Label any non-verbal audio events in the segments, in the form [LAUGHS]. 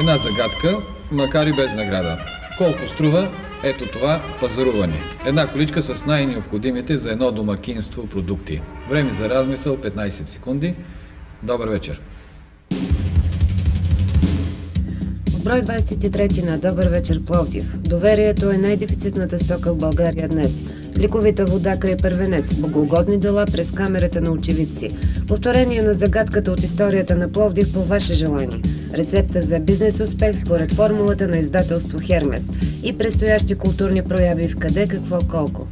Една загадка, макар и без награда. Колко струва? Ето това пазаруване. Една количка с най-необходимите за едно домакинство продукти. Време за размисъл 15 секунди. Добър вечер. Брой 23 на Добър вечер Пловдив. Доверието е най-дефицитната стока в България днес. Ликовита вода край първенец, богоугодни дела през камерата на очевидци. Повторение на загадката от историята на Пловдив по ваше желание. Рецепта за бизнес успех според формулата на издателство Хермес. И предстоящи културни прояви в къде, какво, колко.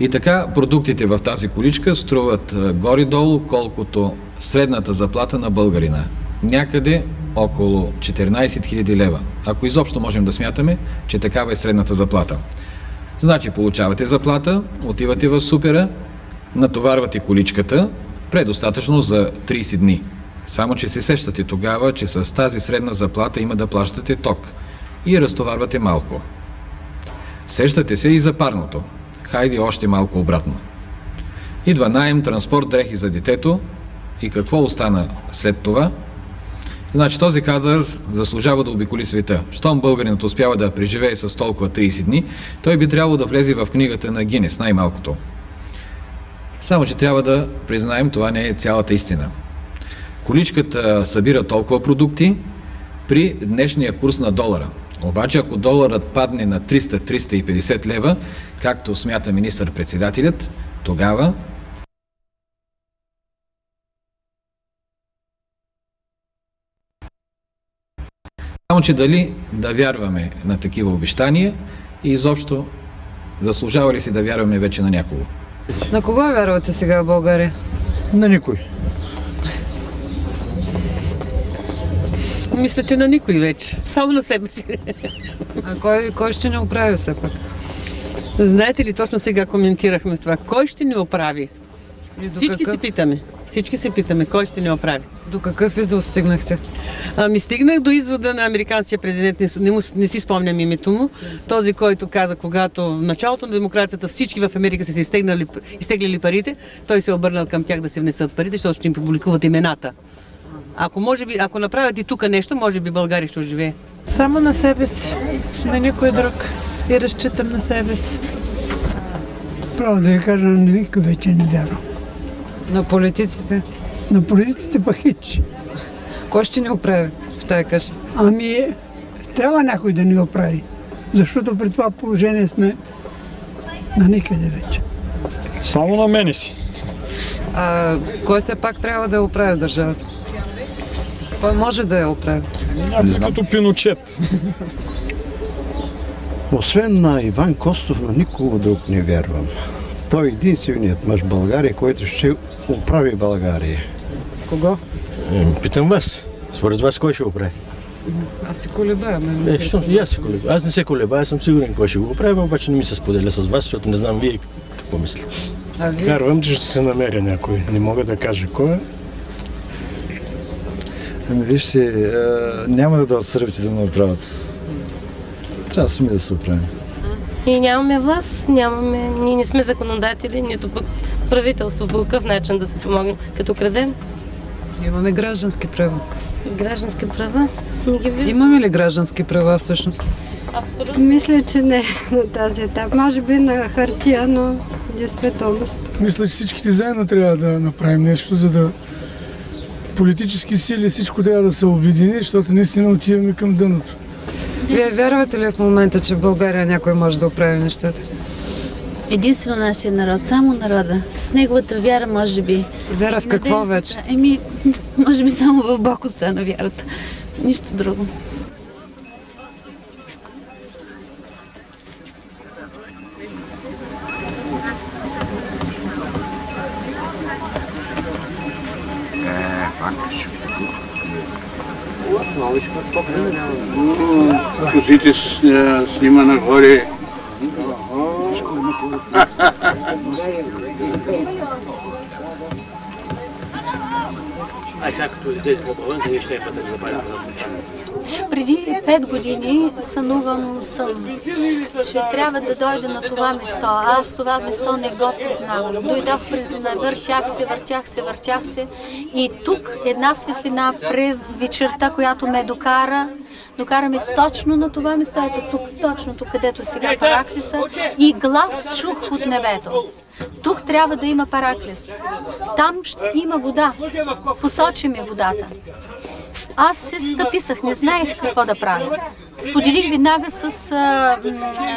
И така, продуктите в тази количка струват горе-долу колкото средната заплата на българина. Някъде около 14 000 лева. Ако изобщо можем да смятаме, че такава е средната заплата. Значи получавате заплата, отивате в супера, натоварвате количката, предостатъчно за 30 дни. Само, че се сещате тогава, че с тази средна заплата има да плащате ток и разтоварвате малко. Сещате се и за парното. Хайде още малко обратно. Идва найем, транспорт, дрехи за детето и какво остана след това? Значи този кадър заслужава да обиколи света. Щом българинът успява да преживее с толкова 30 дни, той би трябвало да влезе в книгата на Гинес, най-малкото. Само, че трябва да признаем, това не е цялата истина. Количката събира толкова продукти при днешния курс на долара. Обаче, ако доларът падне на 300-350 лева, както смята министър-председателят, тогава Само, че дали да вярваме на такива обещания и изобщо заслужава ли си да вярваме вече на някого? На кого вярвате сега в България? На никой. Мисля, че на никой вече. Само на себе си. А кой, кой ще ни оправи все пак? Знаете ли, точно сега коментирахме това. Кой ще ни оправи? И Всички какъв, се питаме. Всички се питаме, кой ще ни оправи. до какъв извод стигнахте? Ами стигнах до извода на американския президент, не, не, му, не си спомням името му, този, който каза, когато в началото на демокрацията всички в Америка са се изтегнали, изтеглили парите, той се е обърнал към тях да се внесат парите, защото ще им публикуват имената. Ако, може би, ако направят и тук нещо, може би България ще оживее. Само на себе си, на никой друг. И разчитам на себе си. Право да я кажа, на никой вече не вярвам. На политиците? На политиците пък хич. Кой ще ни оправи в тази каша? Ами, трябва някой да ни оправи. Защото при това положение сме на никъде вече. Само на мене си. А кой все пак трябва да я оправи в държавата? Кой може да я оправи? Някой като Пиночет. Освен на Иван Костов, на никого друг не вярвам. Той е единственият мъж в България, който ще оправи България. Кого? Е, Питам вас. Според вас кой ще го прави? Аз се колебая. ме Е, що, и аз се колеба. Аз не се колеба, аз съм сигурен кой ще го прави, обаче не ми се споделя с вас, защото не знам вие какво мислите. Вярвам, че ще се намеря някой. Не мога да кажа кой е. Ами вижте, а, няма да дадат сърбите да направят. Трябва сами да се оправим. И нямаме власт, нямаме, ние не сме законодатели, нито пък правителство по какъв начин да се помогнем, като крадем Имаме граждански права. граждански права. Не ги виждам. Имаме ли граждански права всъщност? Абсолютно. Мисля, че не на този етап. Може би на хартия, но действителност. Мисля, че всичките заедно трябва да направим нещо, за да политически сили всичко трябва да се обедини, защото наистина отиваме към дъното. Вие вярвате ли в момента, че в България някой може да оправи нещата? Единствено нашия народ, само народа. С неговата вяра, може би. Вяра в какво вече? Еми, може би само в Бог остана вярата. Нищо друго. Чужите снима нагоре. Ай, сега като излезе по-навън, ние ще е пътък за Байрам. Преди пет години сънувам сън, че трябва да дойда на това место. Аз това место не го познавам. Дойдох през въртях се, въртях се, въртях се. И тук една светлина при вечерта, която ме докара, докара ме точно на това место, ето тук, точно тук, където сега Параклиса. И глас чух от небето. Тук трябва да има Параклис. Там ще има вода. Посочи ми водата. Аз се стъписах, не знаех какво да правя. Споделих веднага с а,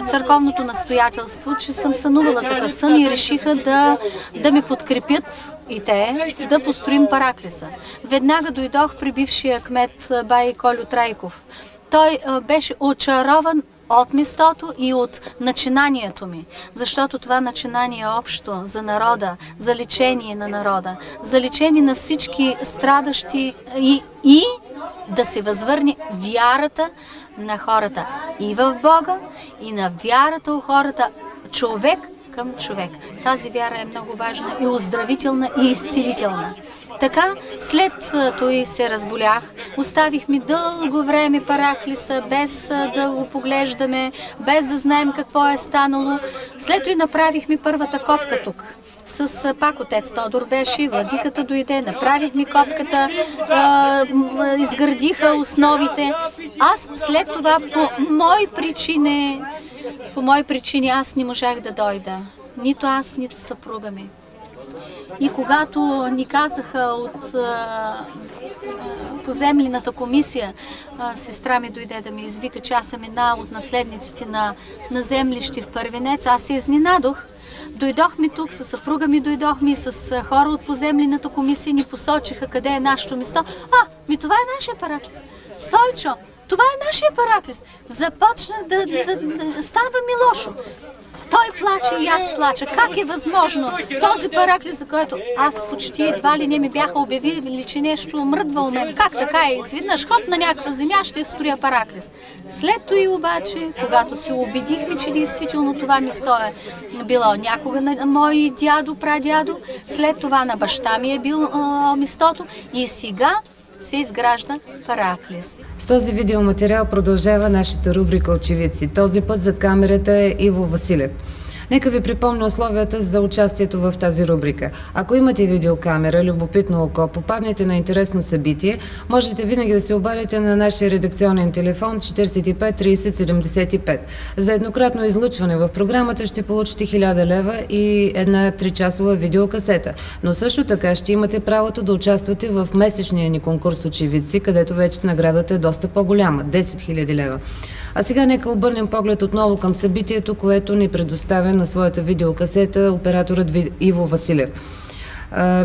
църковното настоятелство, че съм сънувала такъв сън и решиха да, да ме подкрепят и те да построим параклиса. Веднага дойдох при бившия кмет Бай Колю Трайков. Той а, беше очарован от местото и от начинанието ми. Защото това начинание е общо за народа, за лечение на народа, за лечение на всички страдащи и, и да се възвърне вярата на хората и в Бога, и на вярата у хората, човек към човек. Тази вяра е много важна и оздравителна и изцелителна. Така, след той се разболях, оставихме дълго време Параклиса, без да го поглеждаме, без да знаем какво е станало. След това направихме първата копка тук с пак отец Тодор беше, владиката дойде, направихме копката, изградиха основите. Аз след това по мои причини, по мои причини аз не можах да дойда. Нито аз, нито съпруга ми. И когато ни казаха от поземлената комисия, сестра ми дойде да ми извика, че аз съм една от наследниците на, на землище в Първенец, аз се изненадох. Дойдохме тук, с съпруга ми дойдохме, с хора от поземлената комисия ни посочиха къде е нашето место. А, ми това е нашия параклис. Стойчо, това е нашия параклис. Започнах да, да, да става ми лошо. Той плаче и аз плача. Как е възможно този параклис, за който аз почти едва ли не ми бяха обявили, че нещо омръдва у мен. Как така е? Изведнъж хоп на някаква земя ще строя параклис. След и обаче, когато се убедихме, че действително това место е било някога на мой дядо, прадядо, след това на баща ми е бил а, местото и сега се изгражда Параклис. С този видеоматериал продължава нашата рубрика Очевидци. Този път зад камерата е Иво Василев. Нека ви припомня условията за участието в тази рубрика. Ако имате видеокамера, любопитно око, попаднете на интересно събитие, можете винаги да се обадите на нашия редакционен телефон 45 30 75. За еднократно излъчване в програмата ще получите 1000 лева и една 3-часова видеокасета. Но също така ще имате правото да участвате в месечния ни конкурс Очевидци, където вече наградата е доста по-голяма – 10 000 лева. А сега нека обърнем поглед отново към събитието, което ни предоставя на своята видеокасета операторът Иво Василев.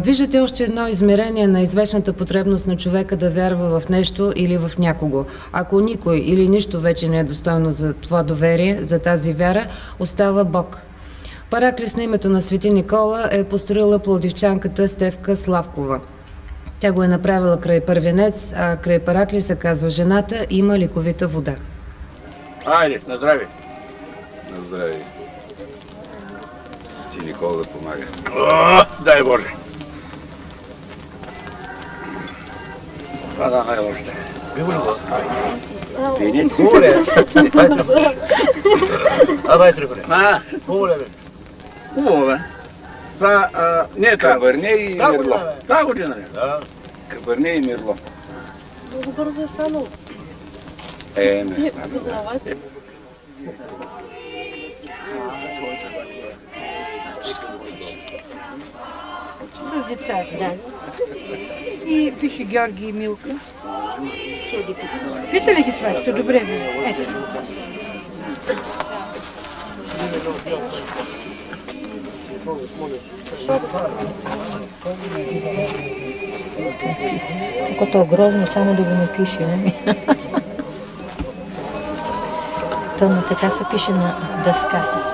Виждате още едно измерение на извечната потребност на човека да вярва в нещо или в някого. Ако никой или нищо вече не е достойно за това доверие, за тази вяра, остава Бог. Параклис на името на Свети Никола е построила плодивчанката Стевка Славкова. Тя го е направила край първенец, а край Параклиса, казва жената, има ликовита вода. Айде, на здраве. На здраве. Никола да помага. О, дай Боже. Това да най още. Пенец. Хубаво А, дай три А, Хубаво бе. хубаво бе. Това, а, не е тази. Кабърне и Мирло. Тази година? Да. Кабърне и Мирло. Много бързо е станало. Е, не стана. да. С децата. Да. И пише Георги и Милка. Вижте ли ги сваща? Добре, бе. Ето. Колкото е грозно, само да го напише. Не? То на така се пише на дъска.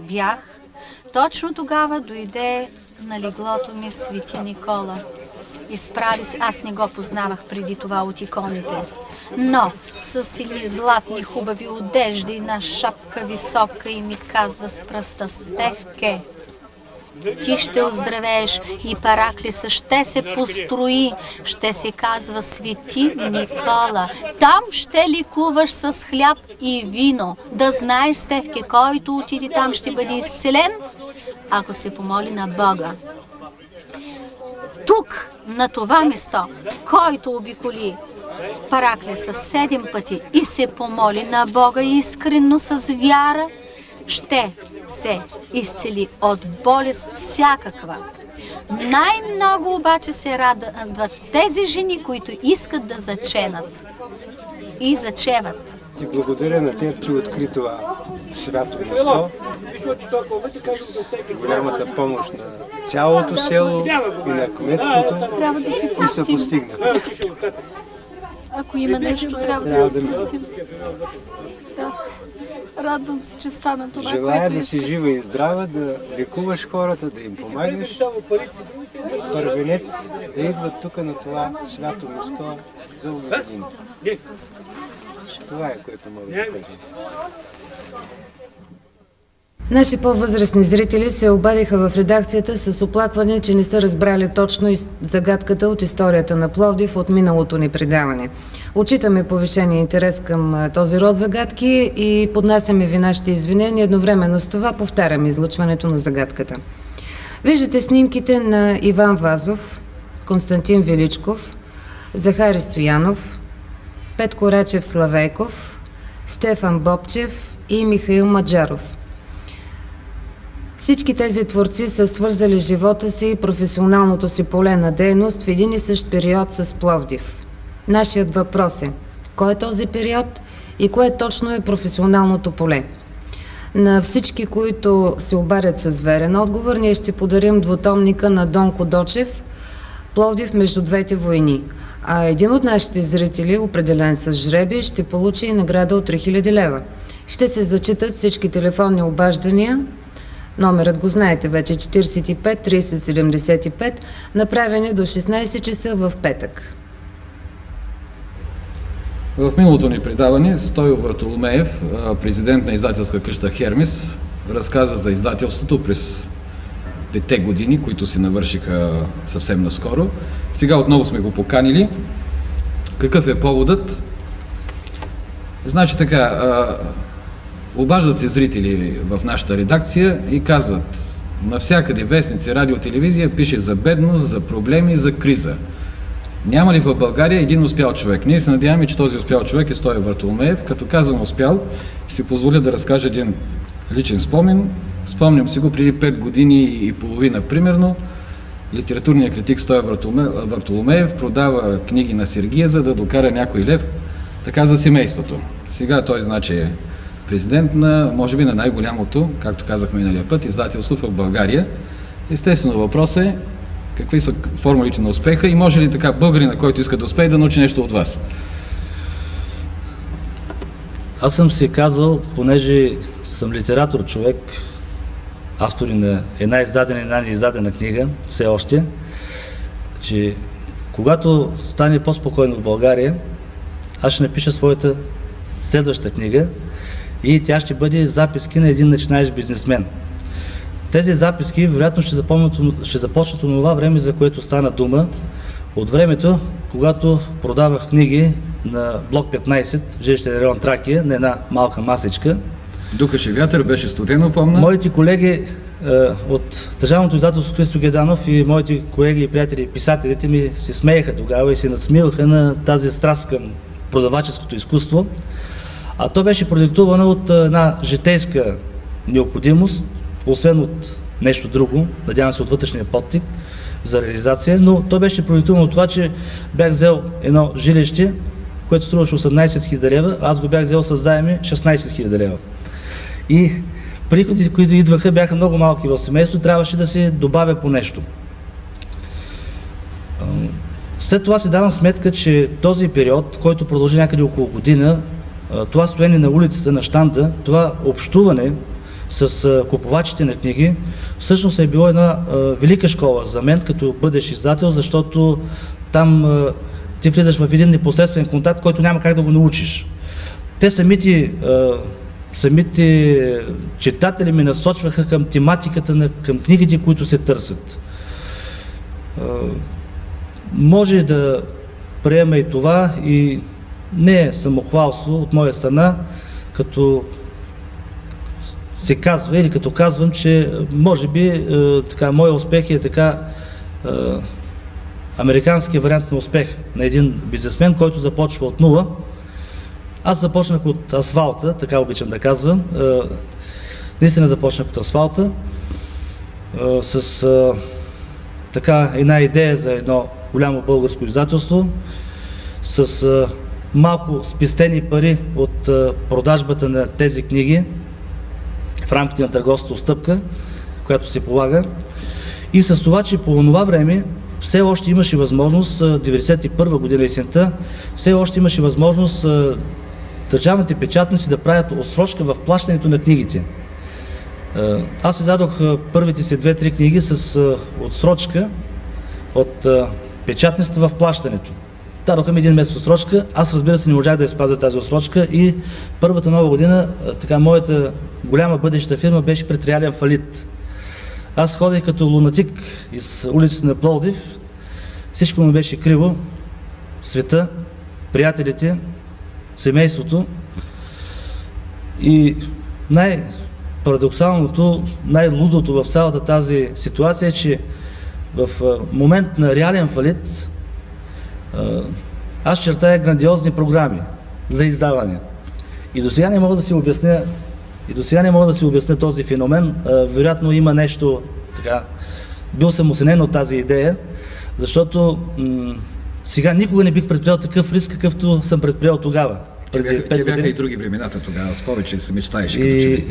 бях, точно тогава дойде на леглото ми Свети Никола. Изправи се, аз не го познавах преди това от иконите. Но с едни златни хубави одежди, една шапка висока и ми казва с пръста Стевке, ти ще оздравееш и Параклиса ще се построи, ще се казва Свети Никола. Там ще ликуваш с хляб и вино. Да знаеш, Стевке, който отиде там ще бъде изцелен, ако се помоли на Бога. Тук, на това место, който обиколи Параклиса седем пъти и се помоли на Бога искрено с вяра, ще се изцели от болест всякаква. Най-много обаче се радват тези жени, които искат да заченат. И зачеват. Ти благодаря на теб, че откри това свято место. Голямата помощ на цялото село и на кметството Трябва да и се постигна. Ако има нещо, трябва да да простим. Да. Радвам се, че стана това, Желая което да си жива и здрава, да лекуваш хората, да им помагаш. Първенец да идват тук на това свято место дълго години. Това е което мога да кажа. Наши по-възрастни зрители се обадиха в редакцията с оплакване, че не са разбрали точно загадката от историята на Пловдив от миналото ни предаване. Очитаме повишения интерес към този род загадки и поднасяме ви нашите извинения. Едновременно с това повтаряме излъчването на загадката. Виждате снимките на Иван Вазов, Константин Величков, Захари Стоянов, Петко Рачев Славейков, Стефан Бобчев и Михаил Маджаров. Всички тези творци са свързали живота си и професионалното си поле на дейност в един и същ период с Пловдив. Нашият въпрос е, кой е този период и кое точно е професионалното поле? На всички, които се обадят с верен отговор, ние ще подарим двутомника на Донко Дочев Пловдив между двете войни. А един от нашите зрители, определен с жреби, ще получи и награда от 3000 лева. Ще се зачитат всички телефонни обаждания. Номерът го знаете вече 45 30 75, направени до 16 часа в петък. В миналото ни предаване Стойо Вартоломеев, президент на издателска къща Хермес, разказа за издателството през петте години, които се навършиха съвсем наскоро. Сега отново сме го поканили. Какъв е поводът? Значи така, обаждат се зрители в нашата редакция и казват, навсякъде вестници, радио, телевизия пише за бедност, за проблеми, за криза. Няма ли в България един успял човек? Ние се надяваме, че този успял човек е Стоя Вартоломеев. Като казвам успял, ще си позволя да разкажа един личен спомен. Спомням си го преди 5 години и половина, примерно. Литературният критик Стоя Вартоломе- Вартоломеев продава книги на Сергия, за да докара някой лев, така за семейството. Сега той, значи, е президент на, може би, на най-голямото, както казахме миналия път, издателство в България. Естествено, въпросът е какви са формулите на успеха и може ли така българина, който иска да успее, да научи нещо от вас? Аз съм си казал, понеже съм литератор човек, автори на една издадена една неиздадена книга, все още, че когато стане по-спокойно в България, аз ще напиша своята следваща книга и тя ще бъде записки на един начинаещ бизнесмен. Тези записки вероятно ще, запомнят, ще започнат от това време, за което стана дума, от времето, когато продавах книги на блок 15 в жилищен район Тракия, на една малка масичка. Духаше вятър, беше студено, помня. Моите колеги е, от Държавното издателство Христо Геданов и моите колеги и приятели, писателите ми се смееха тогава и се надсмиваха на тази страст към продаваческото изкуство. А то беше продиктувано от една житейска необходимост, освен от нещо друго, надявам се от вътрешния подтик за реализация, но то беше продиктувано от това, че бях взел едно жилище, което струваше 18 000 лева, аз го бях взел с заеми 16 000 лева. И приходите, които идваха, бяха много малки в семейството, трябваше да се добавя по нещо. След това си давам сметка, че този период, който продължи някъде около година, това стоене на улицата, на щанда, това общуване с купувачите на книги, всъщност е било една велика школа за мен, като бъдеш издател, защото там ти влизаш в един непосредствен контакт, който няма как да го научиш. Те самите, самите читатели ме насочваха към тематиката, на, към книгите, които се търсят. Може да приема и това и не е самохвалство от моя страна, като се казва или като казвам, че може би е, така, моя успех е така е, американския вариант на успех на един бизнесмен, който започва от нула. Аз започнах от асфалта, така обичам да казвам. Е, наистина започнах от асфалта е, с е, така една идея за едно голямо българско издателство, с е, малко спестени пари от продажбата на тези книги в рамките на търговската стъпка, която се полага. И с това, че по това време все още имаше възможност, 1991 година есента, все още имаше възможност държавните печатници да правят отсрочка в плащането на книгите. Аз издадох първите си две-три книги с отсрочка от печатницата в плащането. Дадоха един месец отсрочка. Аз разбира се не можах да изпазя тази отсрочка и първата нова година, така моята голяма бъдеща фирма беше пред реален фалит. Аз ходех като лунатик из улиците на Пловдив. Всичко му беше криво. Света, приятелите, семейството. И най-парадоксалното, най-лудото в цялата тази ситуация е, че в момент на реален фалит аз чертая грандиозни програми за издаване. И до сега не мога да си обясня и до сега не мога да си обясня този феномен. Вероятно има нещо така. Бил съм осенен от тази идея, защото сега никога не бих предприел такъв риск, какъвто съм предприел тогава. Те бяха, те бяха и други времената тогава, с повече се мечтаеше и...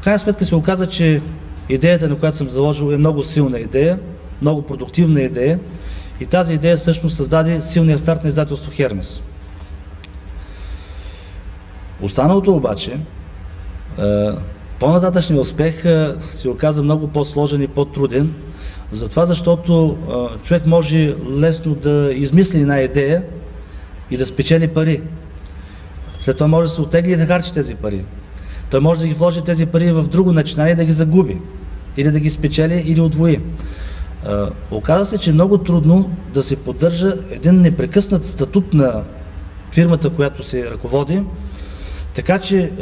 В крайна сметка се оказа, че идеята, на която съм заложил, е много силна идея, много продуктивна идея. И тази идея всъщност създаде силния старт на издателство Хермес. Останалото обаче, по-нататъчният успех се оказа много по-сложен и по-труден, затова защото човек може лесно да измисли една идея и да спечели пари. След това може да се отегли и да харчи тези пари. Той може да ги вложи тези пари в друго начинание и да ги загуби. Или да ги спечели, или отвои. Оказва се, че е много трудно да се поддържа един непрекъснат статут на фирмата, която се ръководи, така че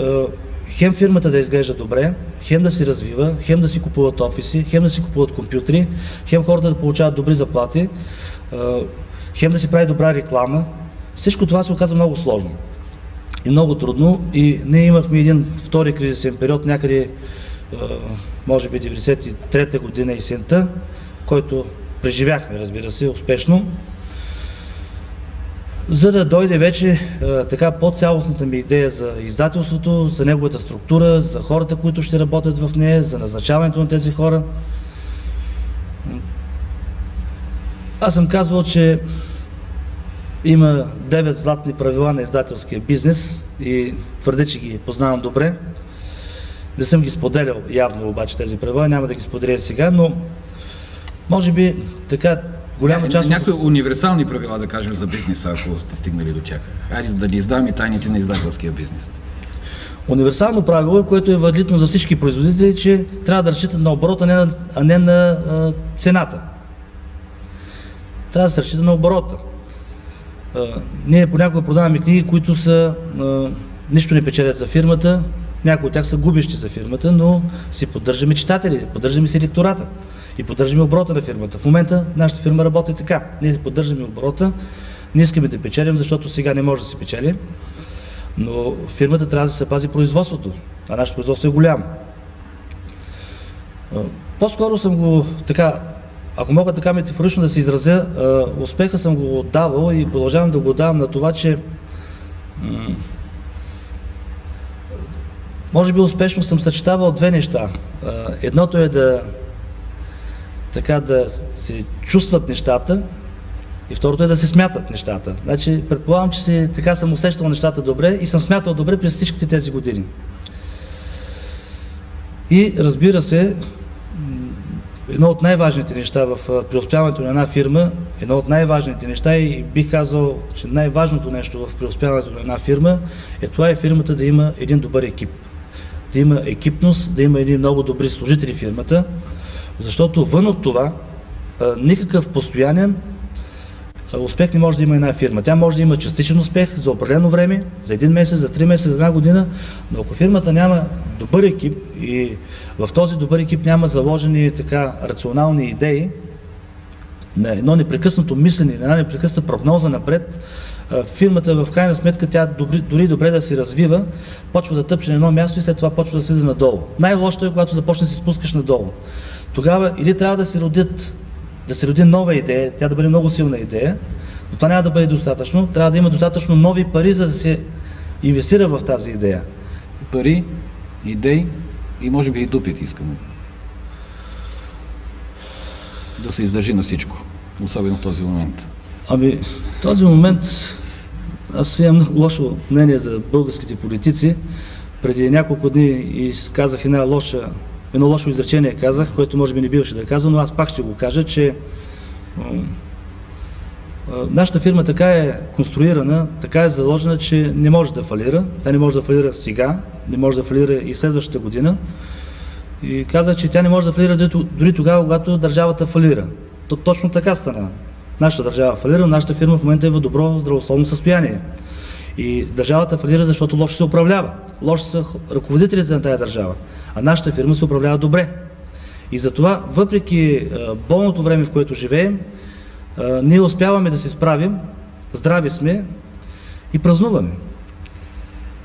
хем фирмата да изглежда добре, хем да се развива, хем да си купуват офиси, хем да си купуват компютри, хем хората да получават добри заплати, хем да си прави добра реклама. Всичко това се оказа много сложно и много трудно и ние имахме един втори кризисен период някъде може би 93-та година и сента, който преживяхме, разбира се, успешно, за да дойде вече а, така по-цялостната ми идея за издателството, за неговата структура, за хората, които ще работят в нея, за назначаването на тези хора. Аз съм казвал, че има 9 златни правила на издателския бизнес и твърде, че ги познавам добре. Не съм ги споделял явно обаче тези правила, няма да ги споделя сега, но може би така голяма част от... Някои универсални правила, да кажем, за бизнеса, ако сте стигнали до тях. Хайде да ни издаваме тайните на издателския бизнес. Универсално правило, което е валидно за всички производители, че трябва да разчитат на оборота, а не на, а не на а, цената. Трябва да се разчита на оборота. А, ние понякога продаваме книги, които са а, нищо не печелят за фирмата, някои от тях са губещи за фирмата, но си поддържаме читатели, поддържаме си лектората и поддържаме оборота на фирмата. В момента нашата фирма работи така. Ние поддържаме оборота, не искаме да печелим, защото сега не може да се печели, но фирмата трябва да се пази производството, а нашето производство е голямо. По-скоро съм го така, ако мога така метафорично да се изразя, успеха съм го давал и продължавам да го давам на това, че може би успешно съм съчетавал две неща. Едното е да така да се чувстват нещата и второто е да се смятат нещата. Значи, предполагам, че си, така съм усещал нещата добре и съм смятал добре през всичките тези години. И разбира се, едно от най-важните неща в преуспяването на една фирма, едно от най-важните неща и бих казал, че най-важното нещо в преуспяването на една фирма е това е фирмата да има един добър екип. Да има екипност, да има едни много добри служители в фирмата, защото вън от това никакъв постоянен успех не може да има една фирма. Тя може да има частичен успех за определено време, за един месец, за три месеца, за една година, но ако фирмата няма добър екип и в този добър екип няма заложени така рационални идеи, на едно непрекъснато мислене, на една непрекъсната прогноза напред, фирмата в крайна сметка тя добри, дори добре да се развива, почва да тъпче на едно място и след това почва да слиза надолу. Най-лошото е, когато започне да се спускаш надолу. Тогава или трябва да се родят да се роди нова идея, тя да бъде много силна идея, но това няма да бъде достатъчно. Трябва да има достатъчно нови пари, за да се инвестира в тази идея. Пари, идеи и може би и дупит искаме. Да се издържи на всичко, особено в този момент. Ами, този момент аз имам лошо мнение за българските политици. Преди няколко дни изказах една лоша едно лошо изречение казах, което може би не биваше да казвам, но аз пак ще го кажа, че нашата фирма така е конструирана, така е заложена, че не може да фалира. Тя не може да фалира сега, не може да фалира и следващата година. И казах, че тя не може да фалира дори тогава, когато държавата фалира. То точно така стана. Нашата държава фалира, нашата фирма в момента е в добро здравословно състояние. И държавата фалира, защото лошо се управлява. Лошо са ръководителите на тази държава а нашата фирма се управлява добре. И затова, въпреки болното време, в което живеем, ние успяваме да се справим, здрави сме и празнуваме.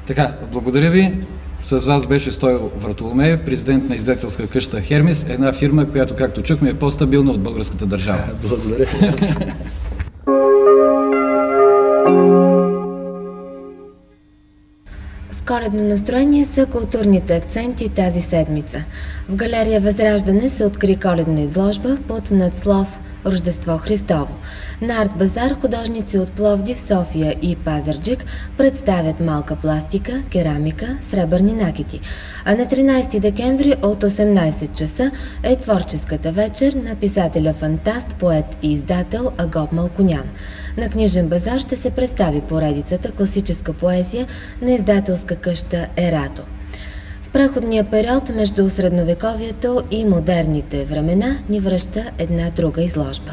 Така, благодаря ви. С вас беше Стойл Вратоломеев, президент на издателска къща Хермис, една фирма, която, както чухме, е по-стабилна от българската държава. [LAUGHS] Благодаря. Коледно настроение са културните акценти тази седмица. В галерия Възраждане се откри коледна изложба под надслов Рождество Христово. На Арт Базар художници от Пловдив, София и Пазарджик представят малка пластика, керамика, сребърни накити. А на 13 декември от 18 часа е творческата вечер на писателя фантаст, поет и издател Агоп Малконян. На книжен базар ще се представи поредицата класическа поезия на издателска къща Ерато. Преходния период между средновековието и модерните времена ни връща една друга изложба.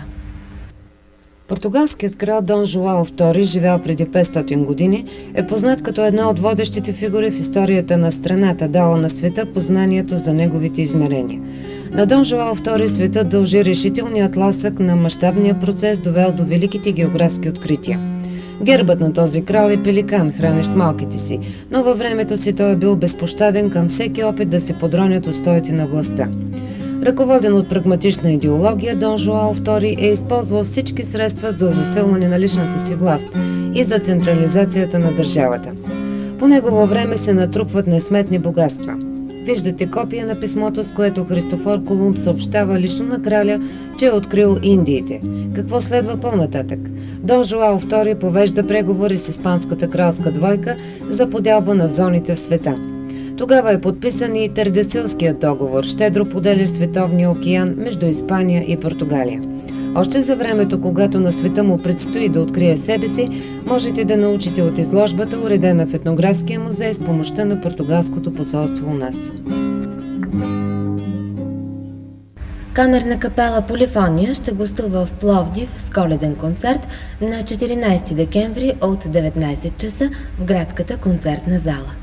Португалският крал Дон Жуао II, живял преди 500 години, е познат като една от водещите фигури в историята на страната, дала на света познанието за неговите измерения. На Дон Жуао II света дължи решителният ласък на мащабния процес, довел до великите географски открития. Гербът на този крал е пеликан, хранещ малките си, но във времето си той е бил безпощаден към всеки опит да се подронят устоите на властта. Ръководен от прагматична идеология, Дон Жуао II е използвал всички средства за засилване на личната си власт и за централизацията на държавата. По негово време се натрупват несметни богатства – Виждате копия на писмото, с което Христофор Колумб съобщава лично на краля, че е открил Индиите. Какво следва по-нататък? Дон Жуао II повежда преговори с Испанската кралска двойка за подялба на зоните в света. Тогава е подписан и Тердесилският договор, щедро поделящ Световния океан между Испания и Португалия. Още за времето, когато на света му предстои да открие себе си, можете да научите от изложбата, уредена в етнографския музей с помощта на португалското посолство у нас. Камерна капела Полифония ще гостува в Пловдив с коледен концерт на 14 декември от 19 часа в градската концертна зала.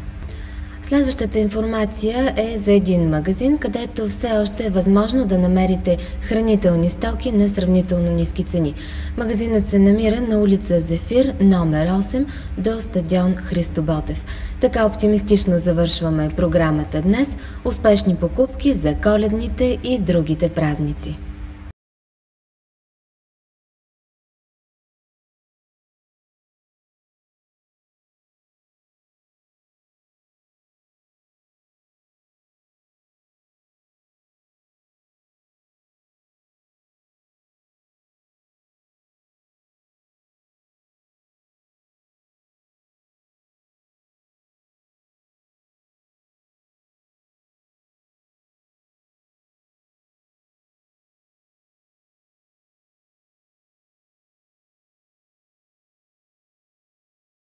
Следващата информация е за един магазин, където все още е възможно да намерите хранителни стоки на сравнително ниски цени. Магазинът се намира на улица Зефир, номер 8, до стадион Христо Ботев. Така оптимистично завършваме програмата днес. Успешни покупки за коледните и другите празници.